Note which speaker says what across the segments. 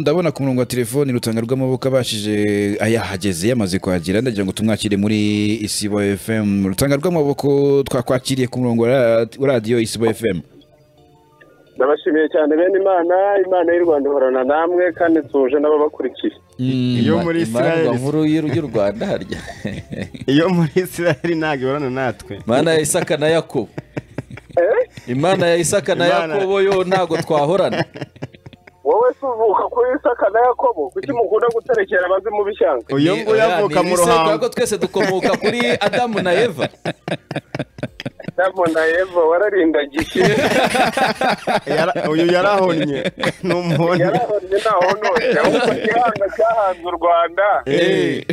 Speaker 1: ndabona ku murongo wa telefoni rutanga rw'amaboko abashije ayahageze yamaze kuhagera. Ndagira ngo tumwakire muri isibo fm rutanga rw'amaboko twakwakiriye ku murongo wa ra- wa radiyo isibo fm
Speaker 2: ndabashimiye cyane bene imana imana y'u rwanda ihorana namwe kandi tuje n'ababakurikiye
Speaker 3: iyo muri israel
Speaker 4: nkuru y'u rwanda harya.
Speaker 3: Iyo muri israel ntabwo ihorana natwe.
Speaker 4: Imana ya isaka na yakobo. Imana ya isaka na yakobo yo ntabwo twahorana.
Speaker 2: Wowe se uvuka kuri isaka na yakobo? Kuki mukunda guterekera abazimu b'ishyanga
Speaker 3: uyu nguyu avuka mu ruhango.
Speaker 4: twese dukomoka kuri adamu na eva.
Speaker 2: Adamu na eva wararindagiye
Speaker 3: Yara- uyu yarahonnye ni umuhonnyi
Speaker 2: yarahoranye ntaho none ahubwo igihanga cyahanze u rwanda.
Speaker 4: Eh,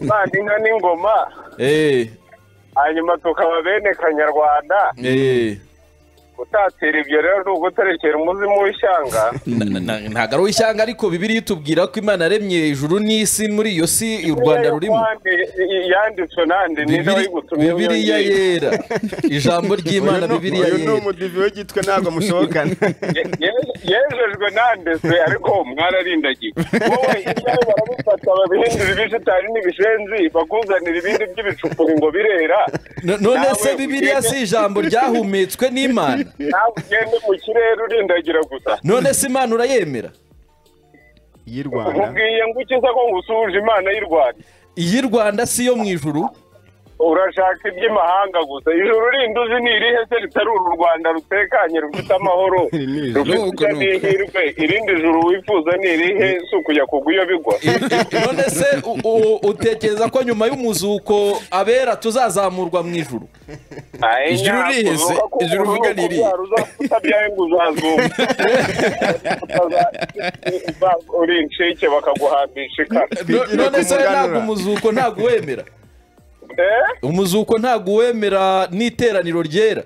Speaker 2: imana inka n'ingoma.
Speaker 4: Eh,
Speaker 2: hanyuma tukaba bene kanyarwanda. Gutatira ibyo rero ni uguterekera umuzimu w'ishyanga.
Speaker 4: Na- na- na- ntabwo ari uw'ishyanga ariko bibiri itubwira ko imana yaremye ijuru n'isi muri iyo si u rwanda rurimo.
Speaker 2: Yanditswe nande ninde
Speaker 4: Bibiri-
Speaker 2: wayigutumye
Speaker 4: bibiriya yera. Ijambo ry'imana bibiriya
Speaker 3: uyu ni
Speaker 4: yera.
Speaker 3: umudivi w'igitwe ntabwo mushobokana
Speaker 2: yejejwe nande se ariko mwararindagiye wowe ibyawe barabifata babihindura ibishitari n'ibishenzi bakuzanira ibindi by'ibicupuri ngo birera.
Speaker 4: No- none se bibiriya si ijambo ryahumetswe n'imana?
Speaker 2: Nawe ugende mu kirere urindagira gusa.
Speaker 4: None se imana urayemera?
Speaker 3: Y'u rwanda
Speaker 2: nkubwiye ngo ukiza ko ngusuhuje imana y'u rwanda
Speaker 4: iy'i rwanda si yo mu ijuru?
Speaker 2: Urashaka iby'imahanga gusa. Ijuru rindi uzi ni irihe se ritari uru rwanda rutekanye rufite amahoro? Rufite n'ihirwe irindi juru wifuza ni irihe si ukujya kugwa iyo bigwa?
Speaker 4: None se utekereza ko nyuma y'umuzuko abera tuzazamurwa mu ijuru?
Speaker 1: Ijuru
Speaker 2: nyako,
Speaker 1: rihe se? Ijuru uvuga ni irihe?
Speaker 2: nukubyara uza- utabyaye ngo uzazumva Uza- uri incike bakaguhambisha ikara.
Speaker 4: None se ntabwo umuzuko ntabwo uwemera
Speaker 2: Eh?
Speaker 4: Umuzuko ntabwo uwemera n'iteraniro ryera.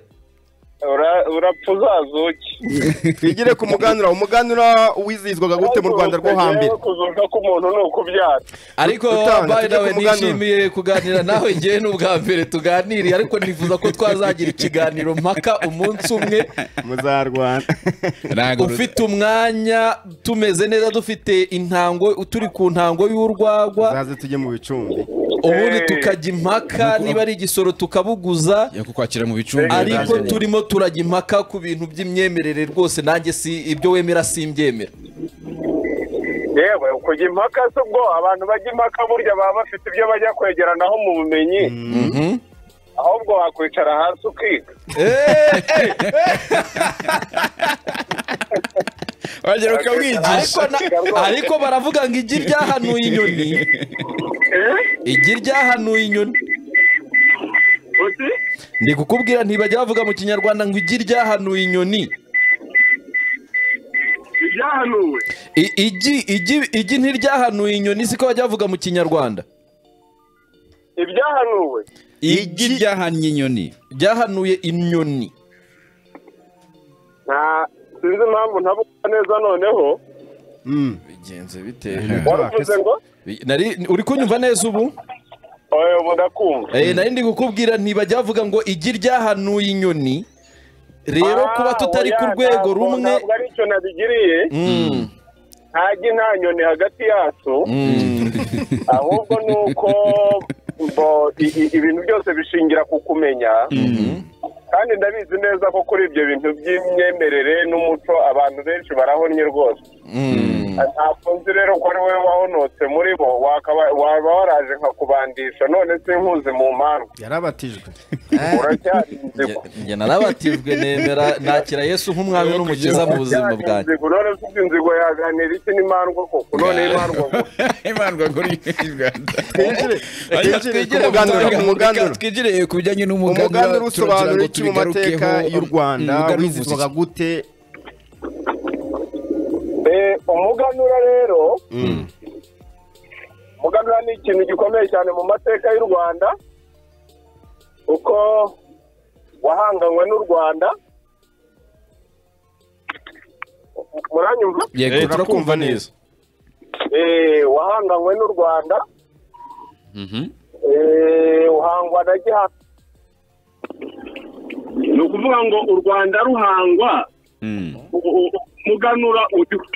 Speaker 2: Ura- urapfa uzazuke.
Speaker 3: Twigire ku muganura umuganura wizihizwaga gute mu rwanda rwo hambere?
Speaker 2: Kuzuka k'umuntu ni ukubyara.
Speaker 4: Ariko
Speaker 3: ku muganura.
Speaker 4: nishimiye kuganira nawe ngewe n'ubwa mbere tuganiriye ariko nifuza ko twazagira ikiganiro mpaka umunsi umwe.
Speaker 3: Muzarwana.
Speaker 4: Ufite umwanya tumeze neza dufite intango turi ku ntango y'urwagwa.
Speaker 3: Tujye mu bicumbi.
Speaker 4: Ubundi tukajya impaka niba ari igisoro tukabuguza.
Speaker 1: Yo kukwakira mu bicumbi
Speaker 4: ariko turimo turajya impaka ku bintu by'imyemerere rwose nanjye si ibyo wemera simbyemera
Speaker 2: yewe kujya impaka se ubwo abantu bajya impaka burya baba bafite ibyo bajya kwegeranaho mu bumenyi. Ahubwo wakwicara hasi ukiga.
Speaker 1: wagera ukabwigisha
Speaker 4: ariko baravuga ngo igi ryahanuye inyoni. Igi ryahanuye inyoni. Ndi kukubwira ntibajya bavuga mu kinyarwanda ngo igi ryahanuye inyoni. Igi igi igi ntiryahanuye inyoni siko bajya bavuga mu kinyarwanda?
Speaker 2: Ibyahanuwe.
Speaker 1: Igi ryahannye inyoni.
Speaker 4: Ryahanuye inyoni.
Speaker 2: Sinzi impamvu ntabuka neza noneho.
Speaker 3: Mm.
Speaker 4: bigenze bite? Nari- uri kunyumva neza ubu?
Speaker 2: Oya ubu ndakumva.
Speaker 4: Eh, nari ndi kukubwira ntibajya bavuga ngo igi ryahanuye inyoni rero
Speaker 2: Ah,
Speaker 4: kuba tutari ku rwego rumwe
Speaker 2: ntabwo ari cyo nabigiriye.
Speaker 4: Mm,
Speaker 2: ntajya nta nyoni hagati yacu.
Speaker 4: Mm.
Speaker 2: ahubwo ni uko ibintu byose bishingira ku kumenya. Kandi ndabizi neza ko kuri ibyo bintu by'imyemerere n'umuco abantu benshi barahonnye rwose
Speaker 4: Mm.
Speaker 2: ntabwo nzi rero ko ari wowe wahonotse muri bo waba waraje nkakubandisha none se nkuze mu mpamvu
Speaker 3: yarabatijwe
Speaker 2: uracyari inzigo
Speaker 4: narabatijwe nemera nakira yesu nk'umwami n'umukiza mu buzima bwanjye
Speaker 2: none se inzigo yaganira iki n'imandwa koko none imandwa
Speaker 1: nkuru y'u rwanda twigire ku bijyanye n'umuganura
Speaker 3: umuganura usobanura iki mu mateka y'u rwanda
Speaker 1: Mm, uvuze
Speaker 3: gute?
Speaker 2: Eh, umuganura rero umuganura ni ikintu gikomeye cyane mu mateka y'u rwanda kuko wahanganywe n'u rwanda. Muranyumva?
Speaker 1: Yego,
Speaker 4: Eh, turakumva neza.
Speaker 2: Eh, wahanganywe n'u rwanda.
Speaker 1: Mhm.
Speaker 2: Uhangwa na gihanga. Ni ukuvuga ngo u rwanda ruhangwa
Speaker 1: Mm.
Speaker 2: u- u- umuganura uriho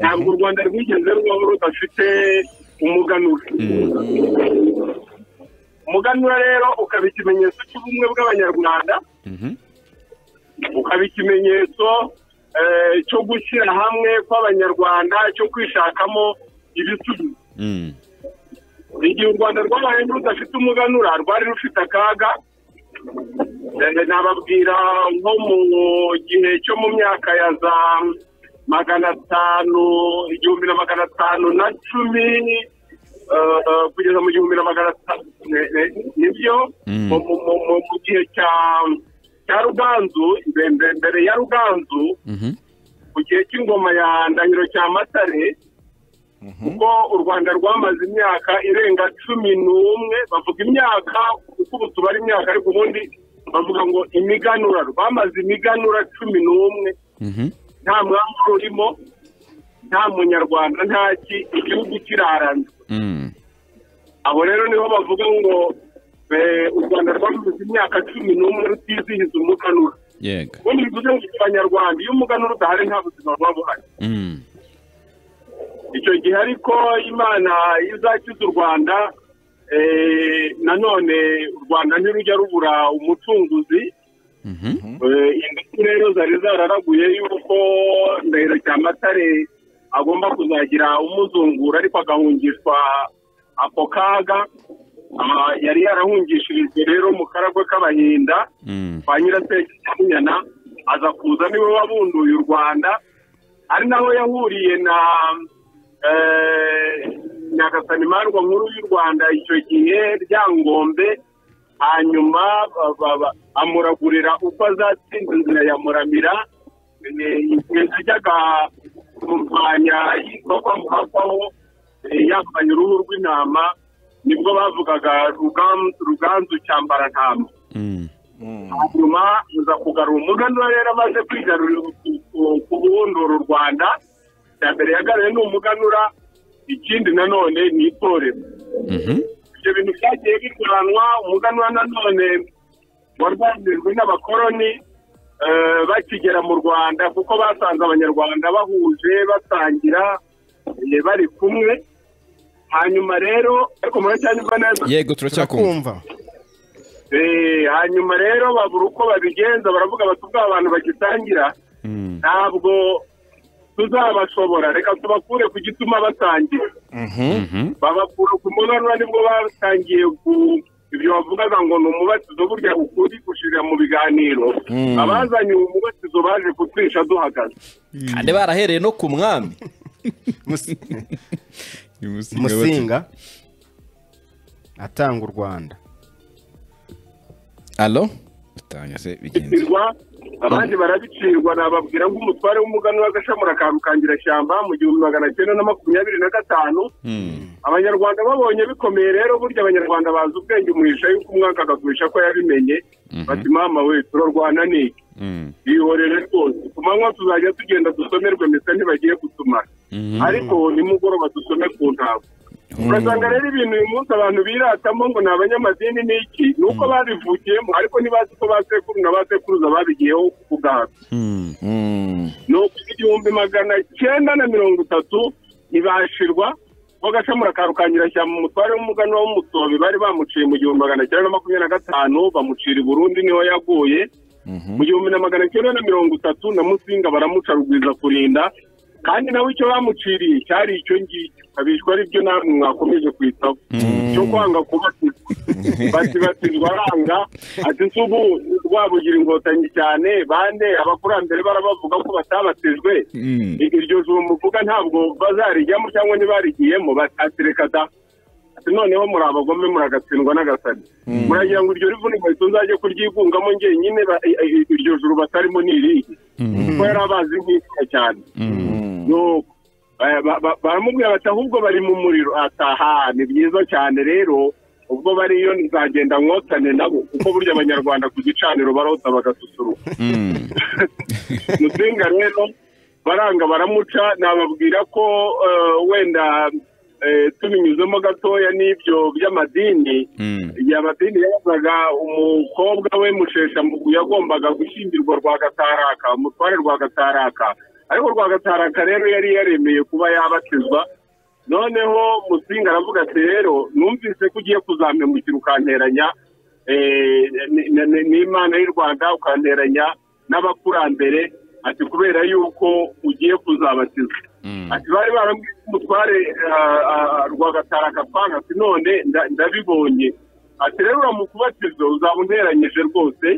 Speaker 2: ntabwo u rwanda rwigeze rubaho rudafite umuganura. Umuganura rero ukaba ikimenyetso cy'ubumwe bw'abanyarwanda. Ukaba ikimenyetso eh, cyo gushyira hamwe kw'abanyarwanda cyo kwishakamo ibisubizo.
Speaker 1: Mm.
Speaker 2: igihe u rwanda rwabaye rudafite umuganura rwari rufite akaga nababwira nko mu gihe cyo mu myaka ya za magana atanu igihumbi na magana atanu na cumi eh, eh, kugeza mu gihumbi na magana atanu ni byo?
Speaker 1: Mm.
Speaker 2: mu- gihe cya cya ruganzu mbere ya ruganzu mu gihe cy'ingoma ya ndahiro cyamatare kuko u rwanda rwamaze imyaka irenga cumi n'umwe bavuga imyaka kuko ubu tubara imyaka ariko ubundi bavuga ngo imiganura. Rwamaze imiganura cumi n'umwe.
Speaker 1: Mhm.
Speaker 2: nta mwami urimo nta munyarwanda nta ki igihugu kirarana
Speaker 1: Mm.
Speaker 2: abo rero ni ho bavuga ngo u rwanda rwamaze imyaka cumi n'umwe rutizihiza umuganura. Ubundi bivuze ngo abanyarwanda iyo umuganura udahari nta buzima buba buhari.
Speaker 1: Mm.
Speaker 2: Gihe ariko imana izakiza u rwanda eh, nanone u rwanda ntirujya rubura umucunguzi
Speaker 1: Mhm.
Speaker 2: Eh, ingufu rero zari zararaguye yuko ndahiro cyamatare agomba kuzagira umuzungura ariko agahungishwa ako kaga Ah, yari yarahungishirijwe rero mu karagwe k'abahinda
Speaker 1: Mm.
Speaker 2: kwa nyirasenya aza kuza ni we wabunduye u rwanda ari naho yahuriye na nyagasani mandwa nkuru y'u rwanda icyo gihe ryangombe hanyuma ba- ba- ba- amuragurira uko azatsinda inzira ya muramira. Eh, yajyaga kumurwanya yitwa ko amuhakwaho eh, yambaye uruhu rw'intama ni bwo bavugaga Rugam- ruganzu cyambarantama
Speaker 1: Mm.
Speaker 2: hanyuma uza kugarura umuganura rero amaze kwigarurira ku buhundura u rwanda. Cya mbere yagaruye ni umuganura ikindi nanone ni itorero.
Speaker 1: Mhm.
Speaker 2: ibyo bintu byagiye birwanwa umuganura nanone warwanijwe n'abakoroni eh, bakigera mu rwanda kuko basanze abanyarwanda bahuje basangira eh, bari kumwe. Hanyuma rero ariko muracyanyumva neza?
Speaker 1: Yego turacyakumva
Speaker 2: Eh, hanyuma rero babura uko babigenza baravuga bati ubwo abantu bagitangira
Speaker 1: Mm.
Speaker 2: ntabwo tuzabashobora. Reka tubakure ku gituma batangira.
Speaker 1: Mhm.
Speaker 2: babakura ku muganura ni bwo batangiye ku ibyo bavugaga ngo ni umubatizo burya ukuri gushirira mu biganiro. Abazanye uwo mubatizo baje kutwisha duhagaze.
Speaker 4: Kandi barahereye no ku mwami.
Speaker 3: Mus-
Speaker 1: Musinga
Speaker 3: musinga atanga u rwanda.
Speaker 1: Alo utanga se bigenze.
Speaker 2: Bicirwa abandi barabicirwa nababwira ngo umutware w'umuganura w'agashamura ka rukangirashyamba mu gihumbi magana cyenda na makumyabiri na gatanu.
Speaker 1: Mm.
Speaker 2: abanyarwanda babonye bikomeye rero burya abanyarwanda bazi ubwenge umuhisha yuko umwaka akaguhisha ko yabimenye. Bati mama we turarwana niki
Speaker 1: Mm.
Speaker 2: bihorere rwose. Ku manywa tuzajya tugenda dusomerwe mbese ntibagiye kutumara
Speaker 1: Mhm.
Speaker 2: ariko nimugoroba dusome ku ntabwo urasanga rero ibintu uyu munsi abantu biratamo ngo ni abanyamadini n'iki ni uko babivukiyemo ariko ntibazi ko ba sekuru na ba sekuruza babigiyeho ku gahato
Speaker 1: Mm.
Speaker 2: ni uko igihumbi magana cyenda na mirongo itatu ntibashirwa ko gashamura ka rukangirashyamba umutware w'umuganwa w'umutobe bari bamuciye mu gihumbi magana cyenda na makumyabiri na gatanu bamucira i burundi ni ho yaguye. Mu gihumbi na magana cyenda na mirongo itatu na musinga baramuca rugwiza kurinda kandi nawe icyo bamuciriye cyari icyo ngicyo. Abishwa ari byo namwe mwakomeje kwitaho. Cyo kwanga kubatizwa bati batizwa aranga ati se ubu rwabugira inkotanyi cyane. Bande abakurambere barabavuga ko batabatijwe
Speaker 1: Mm.
Speaker 2: iryo juru muvuga ntabwo bazarijyamo cyangwa ntibarigiyemo. Batatereka da. Ati noneho muri abagome muragatsindwa n'agasani. Muragira ngo iryo rivu n'inkweto nzajye kuryigungamo i- iryo juru batarimo ni irihe kuko yari abazi nk'ika cyane. Nuko ba- baramubwira bati ahubwo bari mu muriro ataha ni byiza cyane rero ubwo bariyo nzagenda nkotane nabo kuko burya abanyarwanda ku gicaniro barota bagasusuruka
Speaker 1: Mm.
Speaker 2: musinga rero baranga baramuca nababwira ko eh, wenda eh, tubinyuzemo gatoya n'ibyo by'amadini
Speaker 1: Mm.
Speaker 2: igihe amadini yazaga umukobwa we mushesha yagombaga gushyingirwa rwa gataraka umutware rwa gataraka ariko rwagataraka rero yari yaremeye kuba yabatizwa noneho musinga aravuga ati rero numvise ko ugiye kuzampemukira ukanteranya eh, ni- ni- n'imana y'u rwanda ukanteranya n'abakurambere ati kubera yuko ugiye kuzabatizwa ati bari barambwiye ko umutware ah, ah, rwagatara apanga ati none nda- ndabibonye. Ati rero uramukubatizo uzaba unteranyije rwose.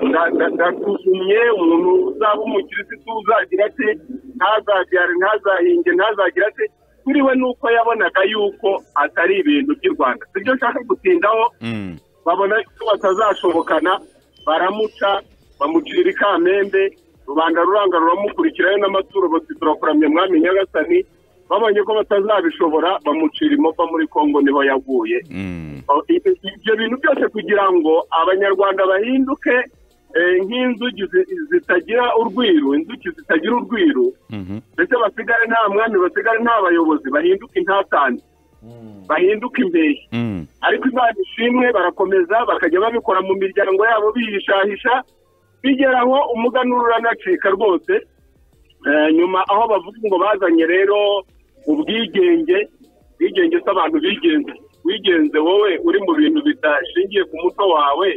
Speaker 2: Ndasuzumye umuntu uzaba umukirisitu uzagira ate? Ntazabyare ntazahinge ntazagira ate? Kuri we ni uko yabonaga yuko atari ibintu by'i rwanda. Sibyo nshaka gutindaho? Babona ko batazashobokana baramuca bamucira ikamembe rubanda ruranga ruramukurikirayo n'amaturo bati turakuramya mwami nyagasani babonye ko batazabishobora bamucira imofa muri kongo ni ho yaguye. I- ibyo bintu byose kugira ngo abanyarwanda bahinduke nk'inzuki zi- zitagira urwiru inzuki zitagira urwiru ndetse basigare nta mwami basigare nta bayobozi bahinduke intatane. Bahinduke imbehe ariko imana ishimwe barakomeza bakajya babikora mu miryango yabo bihishahisha bigeraho umuganura uranacika rwose. Eh, nyuma aho bavuga ngo bazanye rero ubwigenge ubwigenge se abantu bigenze wigenze wowe uri mu bintu bidashingiye ku muco wawe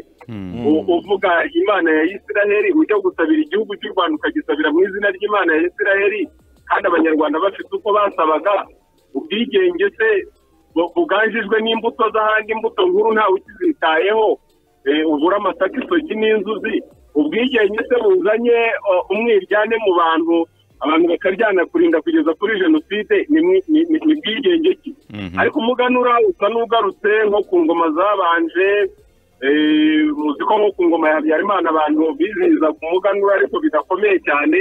Speaker 2: uvuga imana ya isiraheli ujya gusabira igihugu cy'u rwanda ukagisabira mu izina ry'imana ya isiraheli kandi abanyarwanda bafite uko basabaga ubwigenge se bu- buganjijwe n'imbuto z'ahandi imbuto nkuru ntawe ukizitayeho eh, ubura amasaka isogi n'inzuzi. Ubwigenge se buzanye umwiryane mu bantu. Abantu bakaryana kurinda kugeza kuri jenoside ni bwigenge ki? Ariko umuganura usa n'ugarutse nko ku ngoma zabanje muzi ko nko ku ngoma ya habyarimana abantu bizihiza ku muganura ariko bidakomeye cyane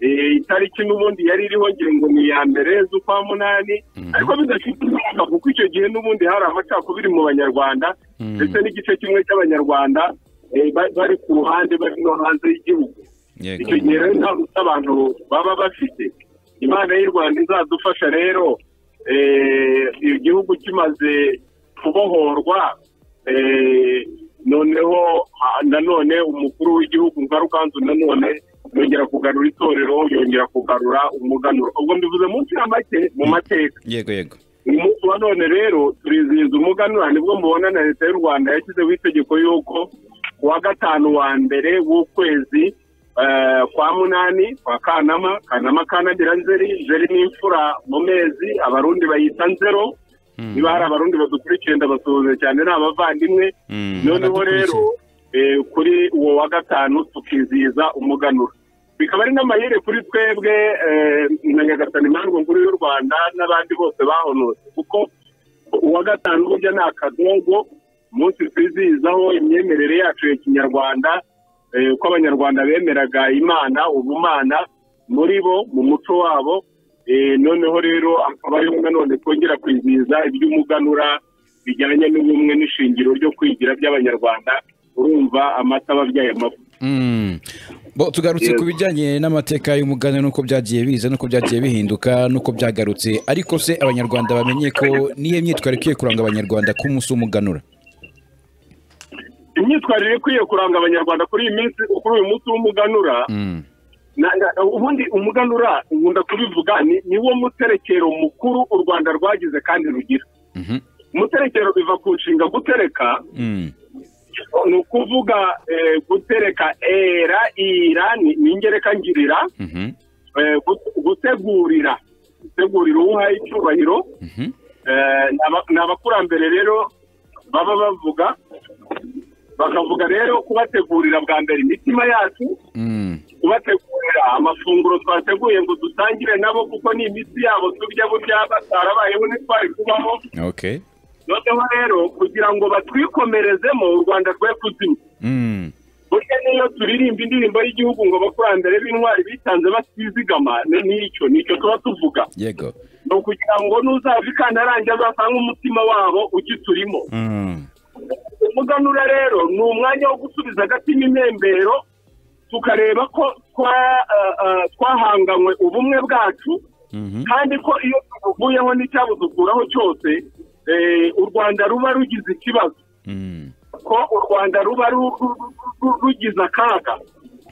Speaker 2: eh, itariki n'ubundi yari iriho ngira ngo ni iya mbere z'ukwa munani ariko bidafite umwaka kuko icyo gihe n'ubundi hari amacakubiri mu banyarwanda ndetse n'igice kimwe cy'abanyarwanda eh, ba- bari ku ruhande bari no hanze y'igihugu. Icyo gihe rero nta abantu baba bafite. Imana y'u rwanda izadufasha rero eh, igihugu kimaze kubohorwa eh, noneho ah, nanone umukuru w'igihugu ngarukanzu nanone yongera kugarura itorero yongera kugarura umuganuro. Ubwo mbivuze munsi ya make mu mateka.
Speaker 1: Yego yego.
Speaker 2: Uyu munsi wa none rero turizihiza umuganura ni bwo mubona na leta y'u rwanda yashyizeho itegeko y'uko ku wa gatanu wa mbere w'ukwezi eh, kwa munani kwa kanama kanama kanadira nzeri nzeri n'imfura mu mezi abarundi bayita nzero niba hari abarundi badukurikiye ndabasuhuze cyane ni abavandimwe. Noneho rero eh, kuri uwo wa gatanu tukizihiza umuganura. Bikaba ari n'amahire kuri twebwe eh, na nyagasani impamvu nkuru y'u rwanda n'abandi bose bahonotse. Kuko uwa gatanu burya ni akadogo umunsi twizihizaho imyemerere yacu ya kinyarwanda eh, uko abanyarwanda bemeraga imana ubumana muri bo mu muco wabo. Noneho rero akaba ariho nanone twongera kwizihiza iby'umuganura bijyanye n'ubumwe n'ishingiro ryo kwigira by'abanyarwanda urumva amata ababyaye amavuta
Speaker 1: Mm. Bo tugarutse ku bijyanye n'amateka y'umugani n'uko byagiye biza n'uko byagiye bihinduka n'uko byagarutse ariko se abanyarwanda bamenye ko niyo myitwarire ikwiye kuranga abanyarwanda ku munsi w'umuganura
Speaker 2: imyitwarire ikwiye kuranga abanyarwanda kuri iyi minsi kuri uyu munsi w'umuganura
Speaker 1: Mm.
Speaker 2: na- ubundi umuganura nkunda kubivuga ni niwo muterekero mukuru u rwanda rwagize kandi rugira
Speaker 1: Mhm.
Speaker 2: umuterekero biva ku nshinga gutereka
Speaker 1: Mm.
Speaker 2: ni ukuvuga eh, gutereka era ira ni ingereka ngirira
Speaker 1: Mhm.
Speaker 2: eh, gu- gutegurira gutegurira uwuhaye icyubahiro
Speaker 1: Mhm.
Speaker 2: Eh, ni abakurambere rero baba bavuga bakavuga rero kubategurira bwa mbere imitima yacu
Speaker 1: Mm.
Speaker 2: Kubategurira amafunguro twateguye ngo dusangire nabo kuko ni iminsi yabo turya burya batarabayeho ntitwari kubaho
Speaker 1: Okay.
Speaker 2: noneho rero kugira ngo batwikomerezemo u rwanda rwe kuzima
Speaker 1: Mm.
Speaker 2: burya niyo turirimba indirimbo y'igihugu ngo abakurambere b'intwari bitanze batizigama ni- ni cyo ni cyo tuba tuvuga
Speaker 1: Yego.
Speaker 2: ni ukugira ngo n'uzava ikantarange azasanga umutima wabo ugiturimo
Speaker 1: Mm.
Speaker 2: umuganura rero ni umwanya wo gusubiza agatima impembero tukareba ko ah, ah, twahanganywe ubumwe bwacu
Speaker 1: Mhm.
Speaker 2: kandi ko iyo tubuvuyeho n'icyabudukuraho cyose eh, u rwanda ruba rugize ikibazo
Speaker 1: Mm.
Speaker 2: ko u rwanda ruba ru- ru- ru- rugize akaga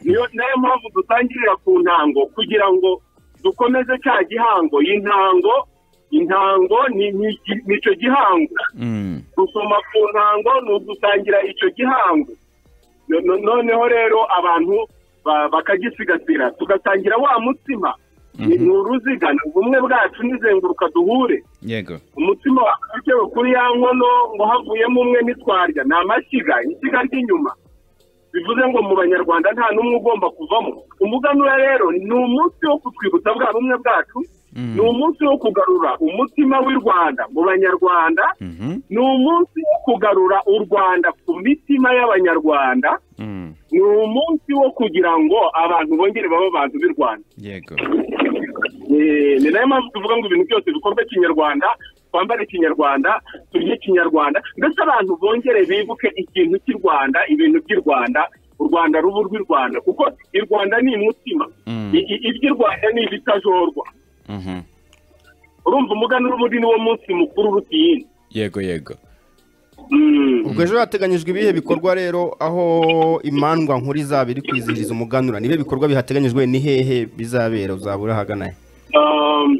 Speaker 2: niyo na yo mpamvu dutangirira ku ntango kugira ngo dukomeze cya gihango intango intango ni icyo gihango
Speaker 1: Mm.
Speaker 2: gusoma ku ntango ni ugusangira icyo gihango noneho rero abantu ba- bakagisigasira. Tugasangira wa mutsima. Ni ni uruziga. Ni ubumwe bwacu nizenguruka duhure.
Speaker 1: Yego.
Speaker 2: Umutima wakewe kuri ya nkono ngo havuyemo umwe ntitwarya ni amashyiga ishyiga ry'inyuma. Bivuze ngo mu banyarwanda nta n'umwe ugomba kuvamo. Umuganura rero ni umunsi wo kutwibutsa bwa bumwe bwacu. Ni umunsi wo kugarura umutima w'i rwanda mu banyarwanda
Speaker 1: Mhm.
Speaker 2: ni umunsi wo kugarura u rwanda ku mitima y'abanyarwanda
Speaker 1: Mm.
Speaker 2: ni umunsi wo kugira ngo abantu bongere babe abantu b'i rwanda
Speaker 1: yego
Speaker 2: Eh, ni na yo mpamvu tuvuga ngo ibintu byose bikorwa kinyarwanda twambare ikinyarwanda turye ikinyarwanda ndetse abantu bongere bibuke ikintu cy'i rwanda ibintu by'i rwanda u rwanda rubu rw'i rwanda kuko i rwanda ni umutima
Speaker 1: Mm.
Speaker 2: Iby'i rwanda ni ibitajorwa. Urumva umuganura ubundi ni wo munsi mukuru uruta iyindi
Speaker 1: yego yego.
Speaker 2: Mm.
Speaker 3: ubwo ejo hateganyijwe ibihe bikorwa rero? Aho imandwa nkuru izaba iri kwizihiriza umuganura nibe bikorwa bihateganyijwe? Ni hehe bizabera? Uzaba urahagana he?
Speaker 2: Um,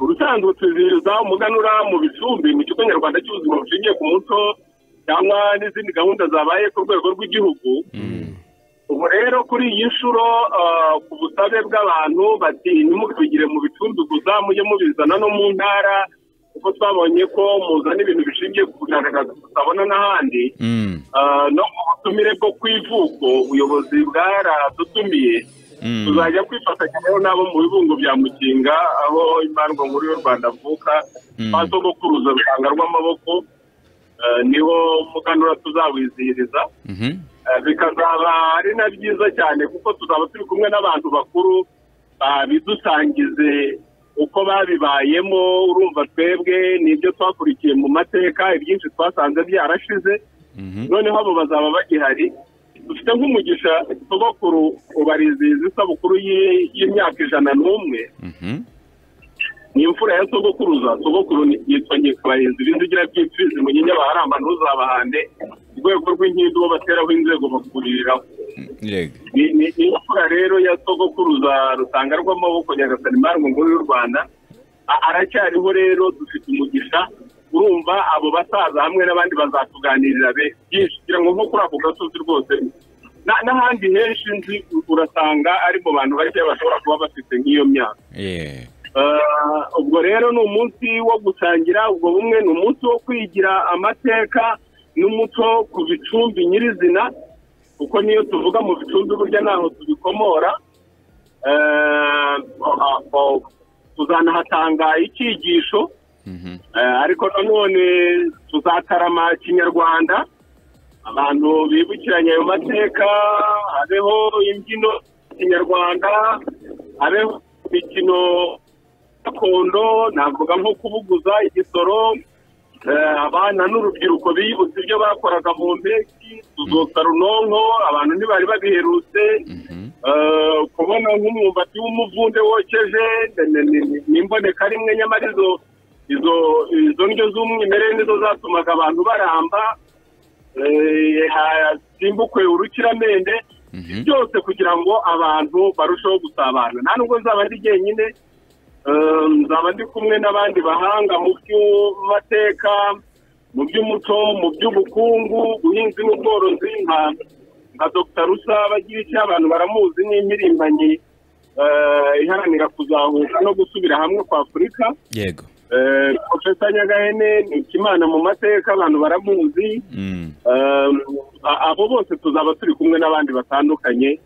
Speaker 2: ubusanzwe tuzihiriza umuganura mu bicumbi mu kigo nyarwanda cy'ubuzima bushingiye ku muco cyangwa n'izindi gahunda zabaye ku rwego rw'igihugu. Ubu rero kuri iyi nshuro uh, ku busabe bw'abantu bati ntimukabigire mu bicumbi gusa mujye mubizana no mu ntara kuko twabonye ko muzana ibintu bishingiye ku kugaragaza tutabona n'ahandi
Speaker 1: Mm.
Speaker 2: Uh, no mu butumire bwo ku ivuko ubuyobozi bwaradutumiye
Speaker 1: Mm.
Speaker 2: tuzajya kwifatanya rero n'abo mu bibungo bya mukinga aho imandwa nkuru y'u rwanda avuka
Speaker 1: Mm.
Speaker 2: kwa sogokuruza rutanga rw'amaboko eh, ni ho muganura tuzawizihiriza
Speaker 1: Mhm.
Speaker 2: Bikazaba ari na byiza cyane kuko tuzaba turi kumwe n'abantu bakuru bidusangize uko babibayemo urumva twebwe n'ibyo twakurikiye mu mateka ibyinshi twasanze byarashize
Speaker 1: Mhm.
Speaker 2: noneho abo bazaba bagihari dufite nk'umugisha sogokuru ubarizihiza isabukuru y'i- y'imyaka ijana n'umwe
Speaker 1: Mhm.
Speaker 2: Ni imfura ya sogokuruza sogokuru yitwa nkikabahinzi ibindi ugira by'imfizi mu nyinya baharamba ntuzabahande. Urwego rw'inkindu bo bateraho inzego bakuririraho.
Speaker 1: Yego.
Speaker 2: Ni imfura rero ya sogokuruza rutanga rw'amaboko nyagasani marwe nkuru y'u rwanda. Aracyariho rero dufite umugisha urumva abo basaza hamwe n'abandi bazatuganirira be byinshi. Kugira ngo nko kuri ako gasozi rwose na- n'ahandi henshi nzi urasanga ari mu bantu bake bashobora kuba bafite nk'iyo myaka. Ubwo rero ni umunsi wo gusangira ubwo bumwe ni umunsi wo kwigira amateka n'umuco ku bicumbi nyirizina kuko niyo tuvuga mu bicumbi burya ntaho tubikomora Eh, ah, ah, tuzanahatanga icyigisho
Speaker 1: Mhm.
Speaker 2: Eh, ariko nanone tuzatarama kinyarwanda abantu bibukiranye ayo mateka habeho imbyino kinyarwanda habeho imikino gakondo navuga nko kubuguza igisoro eh, abana n'urubyiruko biyibutsa ibyo bakoraga mu mpeshyi tuzotsa runonko abantu ntibari babiherutse
Speaker 1: Mhm.
Speaker 2: Eh, kubona nk'umwumbati w'umuvunde wokeje ni- ni- ni- ni imboneka rimwe nyamara izo izo izo ndyo z'umwimerere nizo zatumaga abantu baramba eh, hasimbukwe urukiramende
Speaker 1: Mhm.
Speaker 2: byose kugira ngo abantu barusheho gusabana nta nubwo nzaba ndi jyenyine nzaba ndi kumwe n'abandi bahanga mu by'amateka mu by'umuco mu by'ubukungu ubuhinzi n'ubworozi nka nka dr. Rusa bagira icyo abantu baramuzi n'impirimbanyi eh, iharanira kuzahuka no gusubira hamwe kwa afurika.
Speaker 1: Yego.
Speaker 2: Eh, profesa nyagahene ni ikimana mu mateka abantu baramuzi.
Speaker 1: Mm.
Speaker 2: Abo bose tuzaba turi kumwe n'abandi batandukanye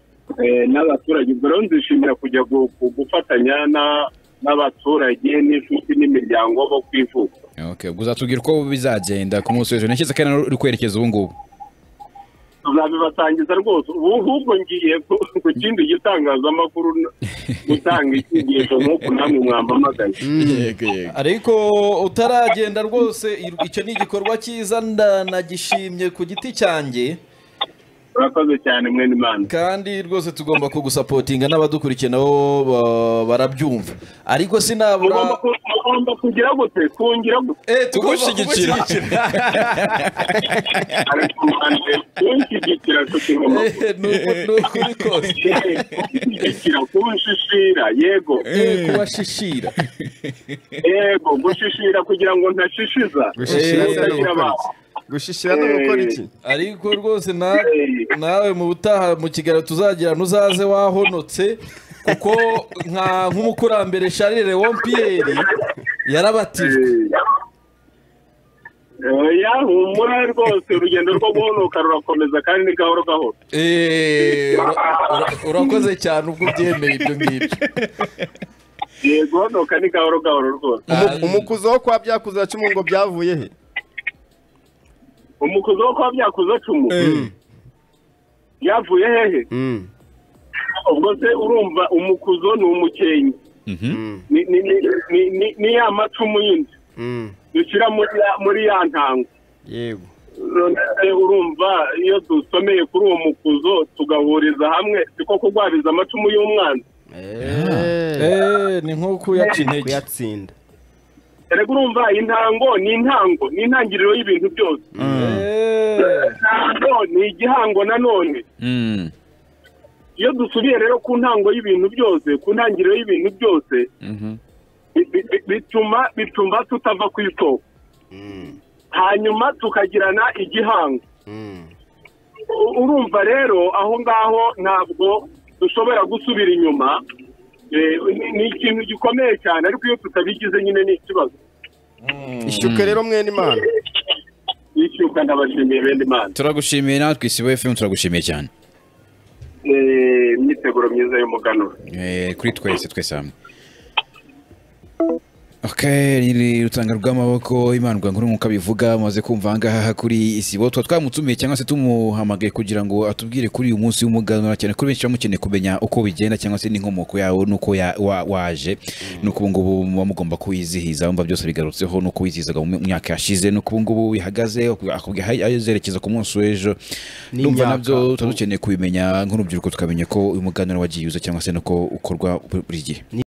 Speaker 2: eh, n'abaturage. Ubwo rero nzishimira kujya gu- gu- gufatanya na- n'abaturage n'inshuti n'imiryango bo ku ivuko
Speaker 1: uzatubwira uko bizagenda ku munsi w'ejo. Ntekereza ko ari nawe uri kwerekeza ubu ngubu.
Speaker 2: Tuzabibasangiza rwose. Ubu ahubwo ngiye ku kindi gitangazamakuru gutanga icyigisho nk'uku namwe mwambamagaye
Speaker 1: yego yego.
Speaker 4: Ariko utaragenda rwose icyo ni igikorwa cyiza ndanagishimye ku giti cyanjye
Speaker 2: urakoze cyane mwene imana.
Speaker 4: Kandi rwose tugomba kugusapotinga n'abadukurikiye nabo ba- barabyumva. Ariko sinabura
Speaker 2: Ugomba ku- ugomba kugira gute kungira gute.
Speaker 4: Eh, tugomba
Speaker 1: Kugushyigikira.
Speaker 4: kugushyigikira.
Speaker 2: ariko umwanze kunshyigikira tukigomba
Speaker 4: Eh, ni uku- ni ukuri kose.
Speaker 2: Kunshyigikira kunshishira yego.
Speaker 4: Eh, kubashishira.
Speaker 2: Yego gushishira kugira ngo ntashishiza.
Speaker 3: Gushishira
Speaker 2: Eh,
Speaker 3: gushishira no gukora iki?
Speaker 4: Ariko rwose na- nawe mu butaha mu kiganiro tuzagira ntuzaze wahonotse kuko nka nk'umukurambere Charles Wompierre yarabatijwe
Speaker 2: oya humura rwose urugendo rwo guhonoka rurakomeza kandi ni gahoro gahoro.
Speaker 4: Eh, ura- ura- urakoze cyane ubwo ubyemeye ibyo ngibyo.
Speaker 2: Yego guhonoka ni gahoro gahoro rwose.
Speaker 3: Umu- umukuzo wo kwa byakuza cumu ngo byavuye he?
Speaker 2: Umukuzo wo kuba byakuza cumu yavuye hehe? Ubwo se urumva umukuzo ni umukenke ni ni- ni- ni- ni- ni ya macumu yindi
Speaker 3: mm.
Speaker 2: dushyira muri ya- ntango.
Speaker 3: Yego.
Speaker 2: Se urumva iyo dusomeye kuri uwo mukuzo tugahuriza hamwe. Siko kurwariza amacumu y'umwana?
Speaker 3: Eh,
Speaker 4: Eh, ni nko
Speaker 3: kuyatsinda.
Speaker 2: Erega urumva intango ni intango ni intangiriro y'ibintu byose
Speaker 4: Eh,
Speaker 2: intango ni igihango nanone
Speaker 1: Mm.
Speaker 2: iyo dusubiye rero ku ntango y'ibintu byose ku ntangiriro y'ibintu byose
Speaker 1: Mhm.
Speaker 2: bi- bituma bituma tutava ku isoko
Speaker 3: Mm,
Speaker 2: hanyuma tukagirana igihango
Speaker 3: mm.
Speaker 2: Urumva rero aho ngaho ntabwo dushobora gusubira inyuma ni- ni ikintu gikomeye cyane ariko iyo tutabigize nyine ni ikibazo.
Speaker 3: Ishyuke rero mwene imana.
Speaker 2: Yishyuka ndabashimiye bene imana.
Speaker 1: Turagushimiye natwe isibo fm turagushimiye cyane.
Speaker 2: Eh, imyiteguro myiza y'umuganura.
Speaker 1: Eh, kuri twese twese hamwe. Okay, ni rutanga rw'amaboko imandwa nkuru nk'uko abivuga maze kumva ahangaha kuri isibo tuba twamutumiye cyangwa se tumuhamagaye kugira ngo atubwire kuri uyu munsi w'umuganura cyane kuri benshi bamukeneye kumenya uko bigenda cyangwa se n'inkomoko yawo n'uko waje. N'uko ubu ngubu muba mugomba kuwizihiza wumva byose bigarutseho n'uko wizihizaga mu myaka yashize n'uko ubu ngubu bihagaze akubwira azerekeza ku munsi w'ejo. Numva
Speaker 3: na
Speaker 1: byo tuba dukeneye kubimenya nk'urubyiruko tukamenya ko uyu muganura wagiye uza cyangwa se nuko ukorwa buri gihe.